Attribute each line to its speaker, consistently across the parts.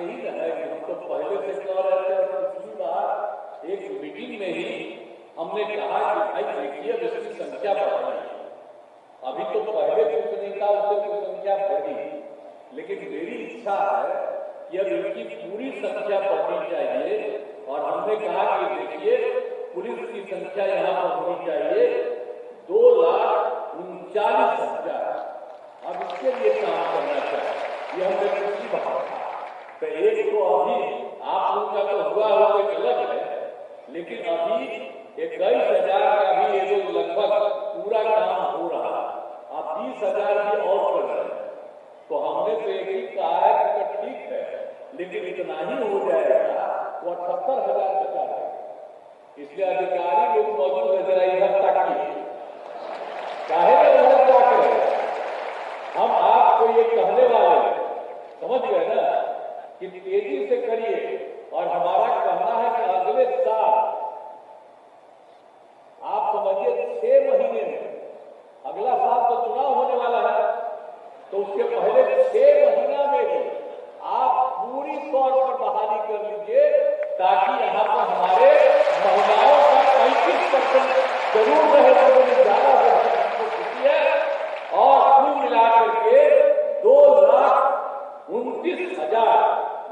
Speaker 1: यही ना है तो पहले से कह रहे थे और पिछली बार एक मीटिंग में ही हमने कहा कि भाई, देखिए, अब इसकी संख्या बढ़ रही है अभी तो पहले नहीं था, उससे संख्या बढ़ी। लेकिन मेरी इच्छा है कि अब इनकी पूरी संख्या बढ़नी चाहिए। और हमने कहा कि देखिए, पुलिस की संख्या यहाँ पर होनी चाहिए। दो लाख उनचालीस हज़ार। अब इसके लिए काम करना चाहिए। ये हमने पिछली बार तो एक तो अभी आप लोगों का तो हुआ हुआ अलग है, लेकिन अभी इक्कीस हज़ार का भी ये जो लगभग पूरा काम हो रहा है आप बीस हज़ार भी और कर रहे हैं। तो हमने तो एक ही कहा है कि ठीक है, लेकिन इतना ही हो जाएगा तो अठहत्तर हज़ार बचा रहेगा इसलिए अधिकारी लोग मौजूद है जरा इधर चाहे ताक रहे। हम आपको ये कहने वाले हैं, समझ गए ना? कि तेज़ी से करिए। और हमारा कहना है कि अगले साल, आप समझिए छह महीने में अगला साल तो चुनाव होने वाला है। तो उसके पहले छह महीना में ही आप पूरी तौर पर बहाली कर लीजिए, ताकि यहाँ पर हमारे महिलाओं का पैंतीस परसेंट ज़रूर रहे ज़्यादा खुशी है। और कुल मिलाकर के दो लाख उनतीस हज़ार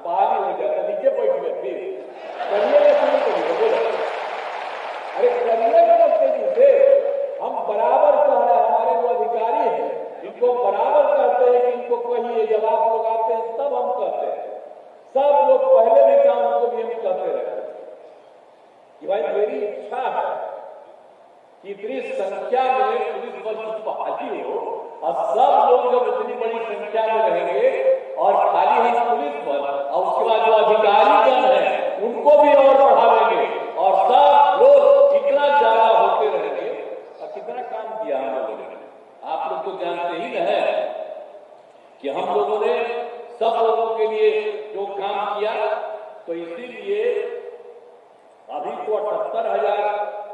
Speaker 1: बहाली हो जाता नीचे बैठ गए फिर करिए शुरू करिए बोलो अरे करिए ना तेज़ी से हम बराबर कह रहे हैं हमारे जो अधिकारी हैं इनको बराबर कहते हैं कि इनको कहिए जब आप लोग आते हैं तब हम कहते हैं सब लोग पहले भी काम उनको भी हम कहते रहते हैं कि भाई मेरी इच्छा है कि इतनी संख्या में पुलिस बल की बहाली हो और सब लोग जब इतनी बड़ी संख्या में रहेंगे और खाली हम पुलिस बल और उसके बाद जो अधिकारी गण है, उनको भी और बढ़ावेंगे और सब लोग इतना ज़्यादा होते रहेंगे, और कितना काम किया हम लोगों ने। आप लोग तो जानते ही न है कि हम लोगों ने सब लोगों के लिए जो काम किया तो इसीलिए अभी तो अठहत्तर हज़ार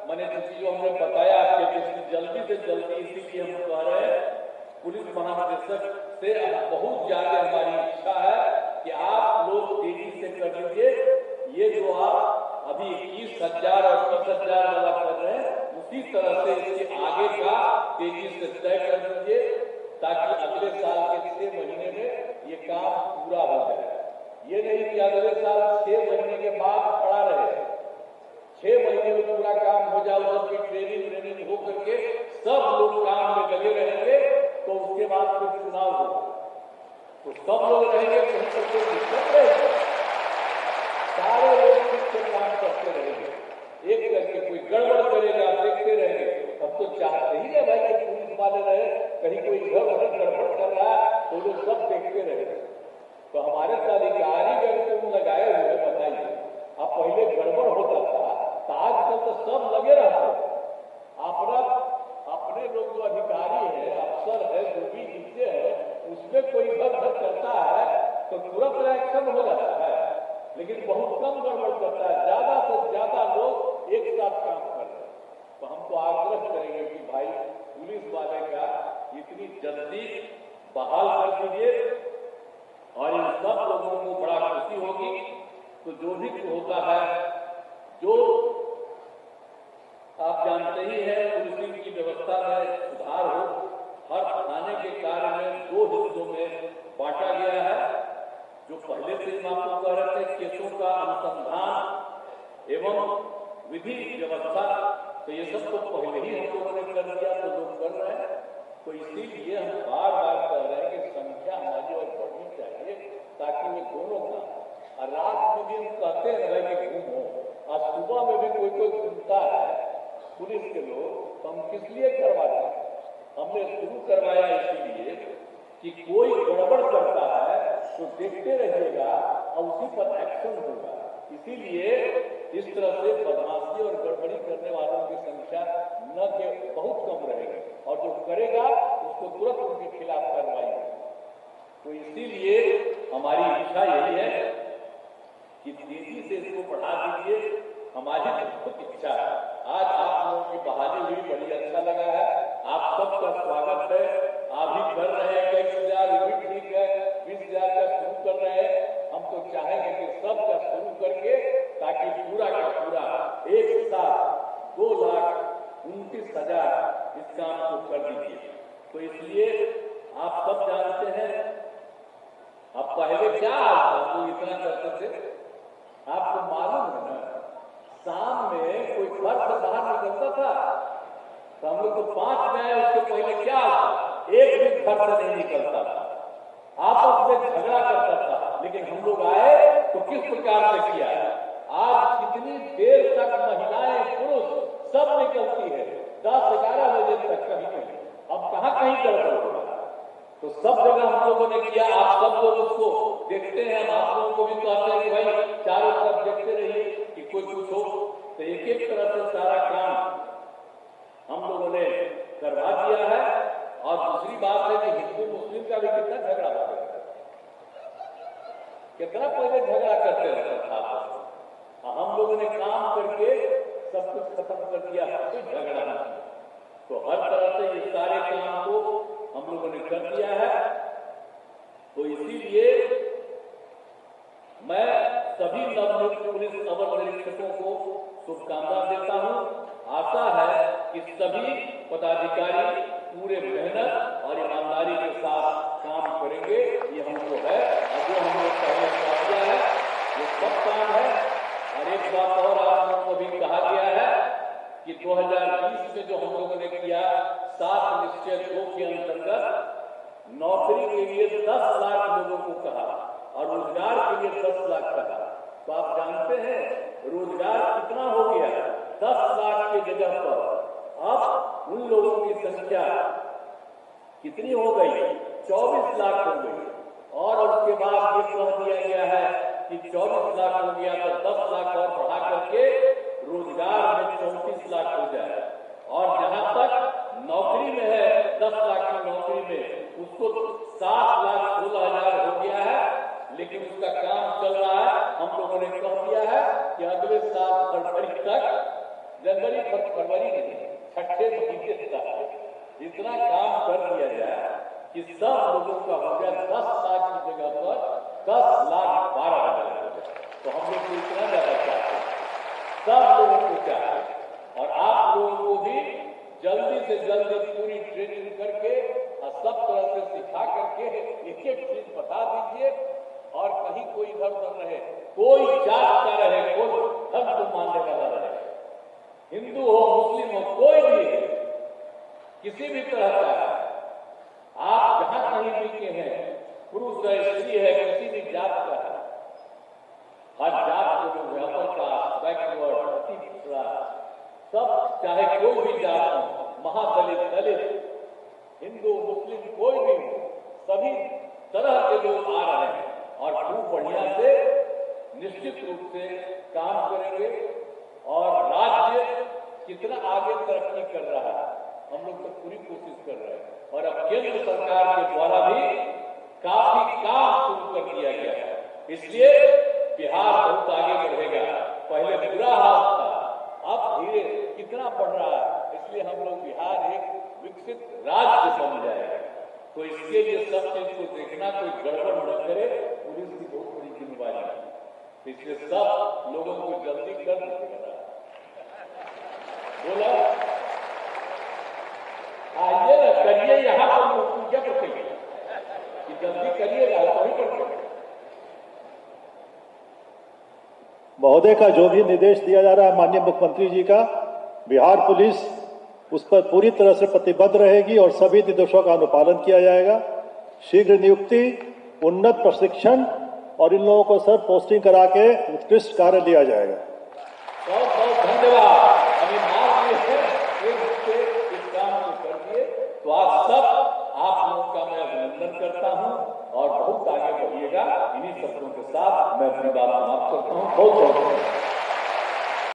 Speaker 1: मैंने जो हमने बताया आपके कि जल्दी से जल्दी इसीलिए हम कह रहे हैं। पुलिस महानिदेशक से बहुत ज़्यादा हमारी इच्छा है कि आप लोग तेज़ी से कर लीजिए। ये जो आप अभी इक्कीस हज़ार और बीस हज़ार वाला कर रहे हैं, उसी तरह से इसके आगे का तेज़ी से तय कर दीजिए ताकि अगले साल के छह महीने में ये काम पूरा हो जाए। ये नहीं कि अगले साल छह महीने के बाद पड़ा रहे। छह महीने में पूरा काम हो जाओ सबकी ट्रेनिंग ट्रेनिंग हो करके सब लोग काम में लगे रहेंगे तो उसके बाद फिर चुनाव होगा। तो सब लोग रहेंगे कहीं पर कोई दिक्कत रहेगी सारे लोग ठीक से काम करते रहेंगे एक करके कोई गड़बड़ करेगा देखते रहेंगे हम तो चाहते ही है भाई कि पुलिस वाले रहे कहीं कोई घर उधर गड़बड़ कर रहा है तो लोग सब देखते रहेंगे तो हमारे तो अधिकारी अगर तुम लगाए हुए बताइए अब पहले गड़बड़ होता था तो आजकल तो सब लगे रहते अपना अपने लोग जो अधिकारी है अफसर है जो भी नीचे है उसमें कोई घर घर करता है तो तुरंत रिएक्शन हो जाता है लेकिन बहुत कम गड़बड़ करता है ज़्यादा से ज़्यादा लोग एक साथ काम कर रहे हैं तो हम तो आग्रह करेंगे कि भाई पुलिस वाले का इतनी जल्दी बहाल कर दीजिए और इन सब लोगों को बड़ा खुशी होगी। तो जो भी होता है, जो आप जानते ही हैं पुलिसिंग की व्यवस्था में सुधार हो, हर थाने के कार्य में दो हिस्सों में बांटा गया है, जो पहले से हम आपको कह रहे थे, केसों का अनुसंधान एवं विधि व्यवस्था तो ये सब तो पहले ही हम लोगों ने कर दिया तो लोग कर रहे हैं। तो इसीलिए हम बार बार कह रहे हैं कि संख्या हमारी और बढ़नी चाहिए, ताकि वे दोनों का रात में भी हम कहते रहे कि घूमो और सुबह में भी कोई कोई घूमता है, पुलिस के लोग तो हम किस लिए करवाते हैं? हमने शुरू करवाया इसीलिए कि कोई गड़बड़ करता है तो देखते रहिएगा, और उसी पर एक्शन होगा। इसीलिए इस तरह से बदमाशी और गड़बड़ी करने वालों की संख्या न के बहुत कम रहेगी। और जो करेगा, उसको तुरंत उनके खिलाफ कार्रवाई तो इसीलिए हमारी इच्छा यही है कि तेज़ी से इसको बढ़ा दीजिए। हमारी खुद इच्छा है। आज आप लोगों की बहाली हुई, बड़ी अच्छा लगा है। आप सबका स्वागत है। आप भी कर रहे हैं इक्कीस हज़ार भी ठीक है, बीस हज़ार का शुरू कर रहे हैं। हम तो करके ताकि पूरा का पूरा एक साथ दो लाख उनतीस हज़ार इस काम को कर दीजिए। तो इसलिए आप सब जानते हैं, आप पहले क्या तो इतना करते थे। आपको मालूम है ना, शाम में कोई फ़र्क बाहर निकलता था? तो हम लोग तो पाँच में आए, उसके पहले क्या एक भी फ़र्क नहीं निकलता था। आपस में झगड़ा करता था, लेकिन हम लोग आए तो किस प्रकार से किया? है आज कितनी देर तक महिलाएँ पुरुष सब निकलती है? दस ग्यारह बजे तक कहीं नहीं। अब कहा कहीं गड़बड़ होगा तो सब जगह हम लोगों ने किया, आप सब लोग उसको देखते हैं आप लोगों को भी कहते हैं कि भाई, चारों तरफ़ देखते रहिए कि कोई कुछ हो। तो एक एक तरह से सारा काम हम लोगों ने करवा दिया है। और दूसरी बात है कि हिंदू मुस्लिम का भी कितना झगड़ा होता है कितना पहले झगड़ा करते रहते था आपस हम लोगों ने काम करके सब कुछ खत्म कर दिया, कोई झगड़ा नहीं। तो हर तरह से ये सारे काम को हम लोगों ने कर दिया है। तो इसीलिए मैं सभी नवनियुक्त पुलिस अवर निरीक्षकों को शुभकामना देता हूँ। आशा है कि सभी पदाधिकारी पूरे मेहनत और ईमानदारी के साथ काम करेंगे, ये हमको है। जो हम लोग पहले कर दिया है ये सब काम है और एक बात और आप लोगों को भी कहा गया है कि 2020 में जो हम लोगों ने किया सात निश्चय दो के अंतर्गत नौकरी के लिए 10 लाख लोगों को कहा और रोज़गार के लिए 10 लाख कहा तो आप जानते हैं, रोज़गार कितना हो गया 10 लाख की जगह पर अब उन लोगों की संख्या कितनी हो गई? 24 लाख हो गई। और उसके बाद ये कह दिया गया है कि 24 लाख हो गया तो 10 लाख और बढ़ा करके रोज़गार में चौंतीस लाख हो जाए। और जहाँ तक नौकरी में है 10 लाख की नौकरी में, उसको सात लाख सोलह हज़ार हो गया है। लेकिन उसका काम चल रहा है, हम लोगों ने कह दिया है कि अगले साल फरवरी तक, जनवरी फर- फरवरी छठे महीने तक इतना काम कर दिया जाए। कि सब लोगों का जाए दस लाख की जगह पर दस लाख बारह हज़ार हो जाए तो हम लोग इतना ज़्यादा चाहते सब लोगों को चाहिए और आप लोगों को भी जल्दी से जल्दी पूरी ट्रेनिंग करके और सब तरह से सिखा करके एक एक चीज़ बता दीजिए। और कहीं कोई इधर उधर रहे, कोई जात रहे, कोई धर्म को मानने वाला रहे हिंदू हो, मुस्लिम हो, कोई भी किसी भी तरह का जहाँ के हैं। पुरुष है स्त्री है किसी भी जात का है। हर जात के लोग हैं अपर बैकवर्ड अति सब चाहे कोई भी जात हो, महादलित, दलित, हिंदू, मुस्लिम, कोई भी हो, सभी तरह के लोग आ रहे हैं और खूब बढ़िया से निश्चित रूप से काम करेंगे और राज्य कितना आगे तरक्की कर रहा है। हम लोग तो पूरी कोशिश कर रहे हैं। और अब केंद्र सरकार के द्वारा भी काफ़ी काम शुरू कर दिया गया है। इसलिए बिहार बहुत आगे बढ़ेगा। पहले बुरा हाल था, अब धीरे कितना बढ़ रहा है, इसलिए हम लोग बिहार एक विकसित राज्य बन जाएगा तो इसके लिए सब चीज़ को देखना, कोई गड़बड़ न करे, पुलिस की बहुत बड़ी जिम्मेवारी है। इसलिए सब लोगों को जल्दी कर बोला? आइए ना करिए यहाँ पर पूजा पर करिए कि जल्दी करिएगा तभी पर करिए
Speaker 2: महोदय का जो भी निर्देश दिया जा रहा है माननीय मुख्यमंत्री जी का बिहार पुलिस उस पर पूरी तरह से प्रतिबद्ध रहेगी और सभी निर्देशों का अनुपालन किया जाएगा। शीघ्र नियुक्ति उन्नत प्रशिक्षण और इन लोगों को सर पोस्टिंग करा के उत्कृष्ट कार्य लिया जाएगा।
Speaker 1: बहुत बहुत धन्यवाद अभी मान लिए हैं एक से इस काम को कर दिए तो आप सब आप लोगों का मैं अभिनंदन करता हूँ और बहुत आगे बढ़िएगा इन्हीं शब्दों के साथ मैं अपनी बात समाप्त करता हूँ। बहुत बहुत